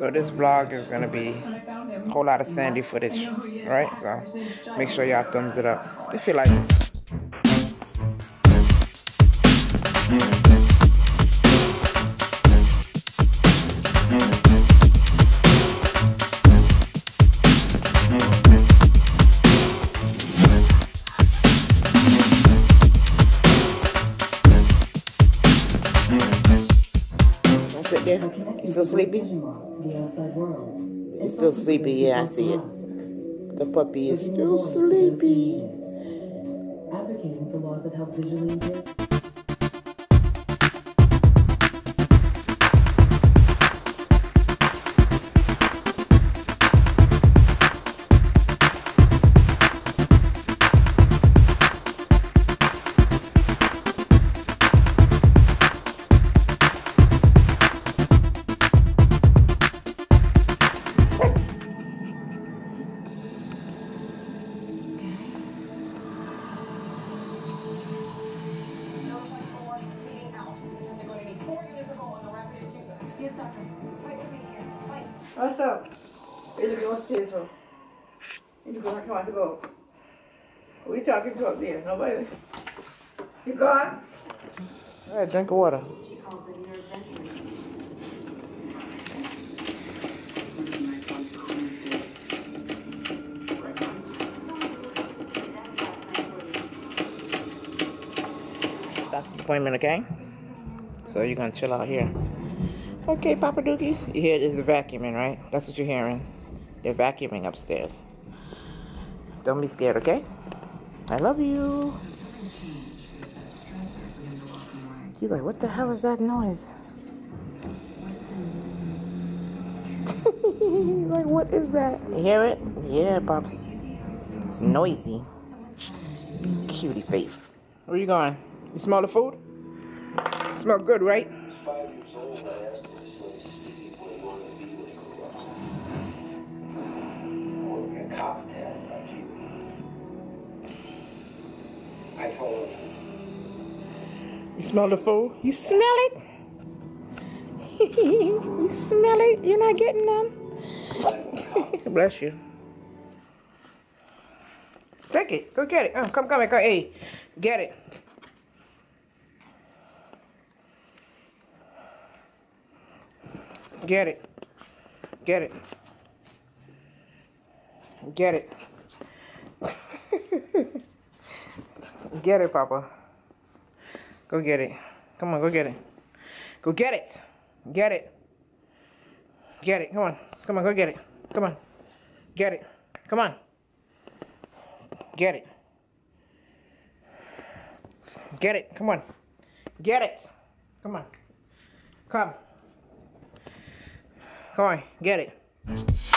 So this vlog is gonna be a whole lot of sandy footage, right? So make sure y'all thumbs it up if you like it. Sit there? You still sleepy? You still sleepy? Yeah, I see it. The puppy is still sleepy. Advocating for laws that help visually impaired. What's up? Where you going upstairs for? You going to want to go? Who you talking to up there? Nobody? You gone? All right, drink of water. Doctor's appointment, okay? So you're gonna chill out here. Okay, Papa Dookies. You hear this vacuuming, right? That's what you're hearing. They're vacuuming upstairs. Don't be scared, okay? I love you. He's like, what the hell is that noise? like, what is that? You hear it? Yeah, Pops. It's noisy. Cutie face. Where you going? You smell the food? Smell good, right? I told him. You smell the food? You smell it? you smell it? You're not getting none? Bless you. Take it. Go get it. Oh, come, come, come. Hey, get it. Get it. Get it. Get it. Get it, Papa. Go get it. Come on, go get it. Go get it. Get it. Get it. Come on. Come on, go get it. Come on. Get it. Come on. Get it. Get it. Come on. Get it. Come on. Come. Come on. Get it.